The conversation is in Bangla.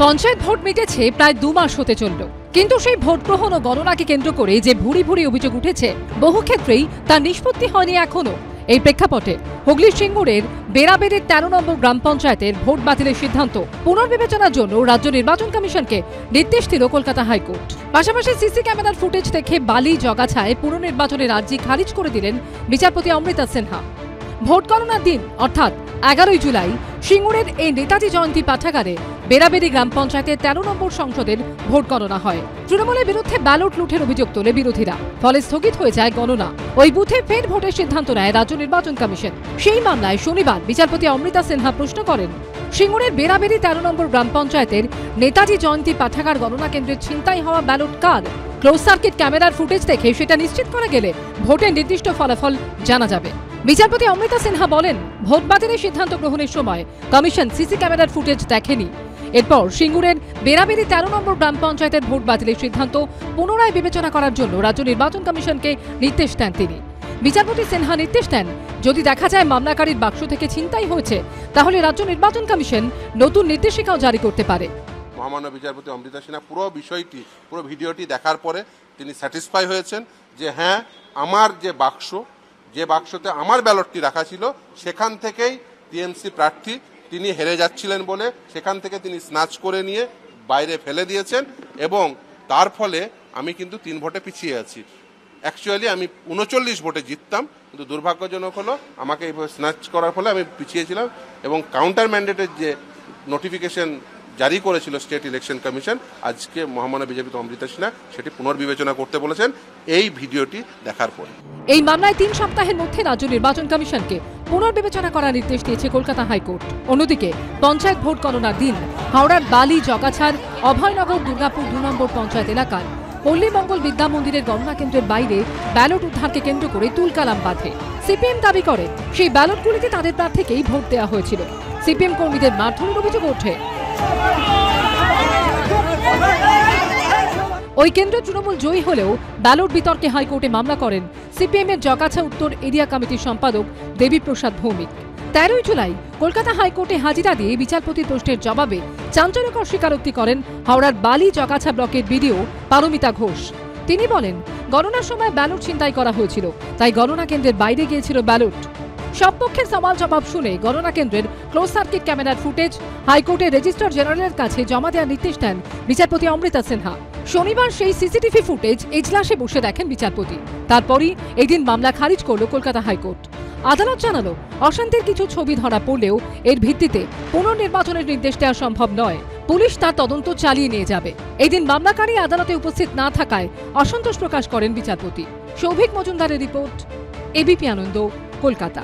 পঞ্চায়েত ভোট মিটেছে প্রায় দু মাস হতে চলল। কিন্তু সেই ভোট গ্রহণ ও গণনাকে কেন্দ্র করে যে ভুরি ভুরি অভিযোগ উঠেছে, বহু ক্ষেত্রেই তা নিষ্পত্তি হয়নি এখনও এই প্রেক্ষাপটে হুগলির সিঙ্গুরের বেড়াবেড়ের তেরো নম্বর গ্রাম পঞ্চায়েতের ভোট বাতিলের সিদ্ধান্ত পুনর্বিবেচনার জন্য রাজ্য নির্বাচন কমিশনকে নির্দেশ দিল কলকাতা হাইকোর্ট। পাশাপাশি সিসি ক্যামেরার ফুটেজ দেখে বালি জগাছায় পুনর্নির্বাচনের আর্জি খারিজ করে দিলেন বিচারপতি অমৃতা সিনহা। ভোট গণনার দিন, অর্থাৎ এগারোই জুলাই, সিঙ্গুরের এই নেতাজি জয়ন্তী পাঠাগারে বেড়াবেড়ি গ্রাম পঞ্চায়েতের তেরো নম্বর সংসদের ভোট গণনা হয়। তৃণমূলের বিরুদ্ধে ব্যালট লুঠের অভিযোগ তোলে বিরোধীরা। ফলে স্থগিত হয়ে যায় গণনা। ওই বুথে ফের ভোটের সিদ্ধান্ত নেয় রাজ্য নির্বাচন কমিশন। সেই মামলায় শনিবার বিচারপতি অমৃতা সিনহা প্রশ্ন করেন, সিঙ্গুরের বেড়াবেড়ি তেরো নম্বর গ্রাম পঞ্চায়েতের নেতাজি জয়ন্তী পাঠাগার গণনা কেন্দ্রের ছিনতাই হওয়া ব্যালট কার? ক্লোজ সার্কিট ক্যামেরার ফুটেজ দেখে সেটা নিশ্চিত করা গেলে ভোটের নির্দিষ্ট ফলাফল জানা যাবে। বিচারপতি অমৃতা সিনহা বলেন ভোট বাতিলের সিদ্ধান্ত গ্রহণের সময় কমিশন সিসি ক্যামেরার ফুটেজ দেখেনি। এরপর সিঙ্গুরের বেড়াবেড়ি তেরো নম্বর গ্রাম পঞ্চায়েতের ভোট বাতিলের সিদ্ধান্ত পুনরায় বিবেচনা করার জন্য রাজ্য নির্বাচন কমিশনকে নির্দেশ দেন তিনি। বিচারপতি সিনহা নির্দেশ দেন, যদি দেখা যায় মামলাকারীর বাক্স থেকে ছিনতাই হয়েছে, তাহলে রাজ্য নির্বাচন কমিশন নতুন নির্দেশিকাও জারি করতে পারে। মহামান্য বিচারপতি অমৃতা সিনহা পুরো বিষয়টি, পুরো ভিডিওটি দেখার পরে তিনি স্যাটিসফাই হয়েছেন যে হ্যাঁ আমার যে বাক্স, যে বাক্সতে আমার ব্যালটটি রাখা ছিল, সেখান থেকেই টিএমসি প্রার্থী তিনি হেরে যাচ্ছিলেন বলে সেখান থেকে তিনি স্নাচ করে নিয়ে বাইরে ফেলে দিয়েছেন এবং তার ফলে আমি কিন্তু তিন ভোটে পিছিয়ে আছি। অ্যাকচুয়ালি আমি উনচল্লিশ ভোটে জিততাম, কিন্তু দুর্ভাগ্যজনক হলো আমাকে এইভাবে স্ন্যাচ করার ফলে আমি পিছিয়েছিলাম এবং কাউন্টার ম্যান্ডেটের যে নোটিফিকেশন জারি করেছিল স্টেট ইলেকশন কমিশন আজকে মহামান্য বিজেপি অমৃতা সিনহা সেটি পুনর্বিবেচনা করতে বলেছেন। এই ভিডিওটি দেখার পরে। এই মামলায় তিন সপ্তাহের মধ্যে রাজ্য নির্বাচন কমিশনকে পুনর্বিবেচনা করার নির্দেশ দিয়েছে কলকাতা হাইকোর্ট। অন্যদিকে, পঞ্চায়েত ভোট গণনার দিন হাওড়ার বালি জগাছাড় অভয়নগর, দুর্গাপুর দু নম্বর পঞ্চায়েত এলাকায় পল্লীমঙ্গল বিদ্যা মন্দিরের গণনা কেন্দ্রের বাইরে ব্যালট উদ্ধারকে কেন্দ্র করে তুলকালাম বাঁধে। সিপিএম দাবি করে, সেই ব্যালটগুলিতে তাদের প্রার্থীকেই ভোট দেওয়া হয়েছিল। সিপিএম কর্মীদের মারধরের অভিযোগ ওঠে। ওই কেন্দ্র তৃণমূল জয়ী হলেও ব্যালট বিতর্কে হাইকোর্টে মামলা করেন সিপিএম এর জগাছা উত্তর এরিয়া কমিটির সম্পাদক দেবীপ্রসাদ ভৌমিক। তেরোই জুলাই কলকাতা হাইকোর্টে হাজিরা দিয়ে বিচারপতি প্রশ্নের জবাবে চাঞ্চল্যকর স্বীকারোক্তি করেন হাওড়ার বালি জগাছা ব্লকের বিডিও পারমিতা ঘোষ। তিনি বলেন, গণনার সময় ব্যালট ছিনতাই করা হয়েছিল, তাই গণনা কেন্দ্রের বাইরে গিয়েছিল ব্যালট। সব পক্ষের সওয়াল জবাব শুনে গণনা কেন্দ্রের ক্লোজ সার্কিট ক্যামেরার ফুটেজ হাইকোর্টের রেজিস্ট্রার জেনারেলের কাছে জমা দেওয়ার নির্দেশ দেন বিচারপতি অমৃতা সিনহা। শনিবার সেই সিসিটিভি ফুটেজ এজলাসে বসে দেখেন বিচারপতি। তারপরই এদিন মামলা খারিজ করল কলকাতা হাইকোর্ট। আদালত জানালো, অশান্তির কিছু ছবি ধরা পড়লেও এর ভিত্তিতে পুনর্নির্বাচনের নির্দেশ দেওয়া সম্ভব নয়। পুলিশ তার তদন্ত চালিয়ে নিয়ে যাবে। এদিন মামলাকারী আদালতে উপস্থিত না থাকায় অসন্তোষ প্রকাশ করেন বিচারপতি। সৌভিক মজুমদারের রিপোর্ট এবিপি আনন্দ, কলকাতা।